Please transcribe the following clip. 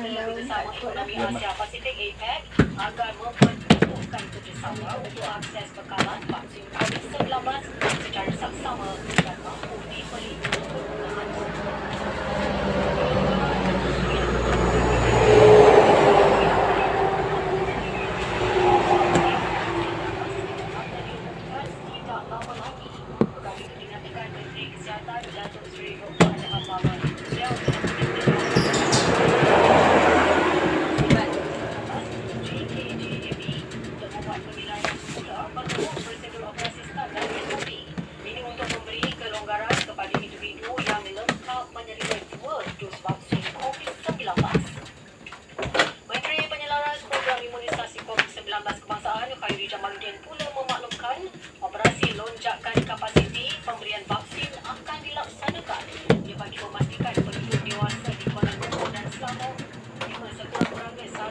Ekonomi lah. Asia Pasifik APEC agar memperkukuhkan kerjasama untuk akses bekalan vaksin COVID-19 secara saksama dan mampu dipelihara penggunaan. Tidak lama lagi, Pegawai Ketingkatan Menteri Kesihatan Datuk Seri Dr. Anwar Muhammad beliau telah JKJAB untuk membuat penilaian semula bahawa prosedur operasi standar SOP ini untuk memberi kelonggaran kepada individu yang lengkap menerima dua dos vaksin COVID-19. Menteri Penyelaras Program Imunisasi COVID-19 Kebangsaan Khairi Jamaluddin pula memaklumkan operasi lonjakan kapasiti pemberian vaksin akan dilaksanakan ia bagi memastikan penduduk dewasa di Kuala Lumpur dan Selangor menerima serta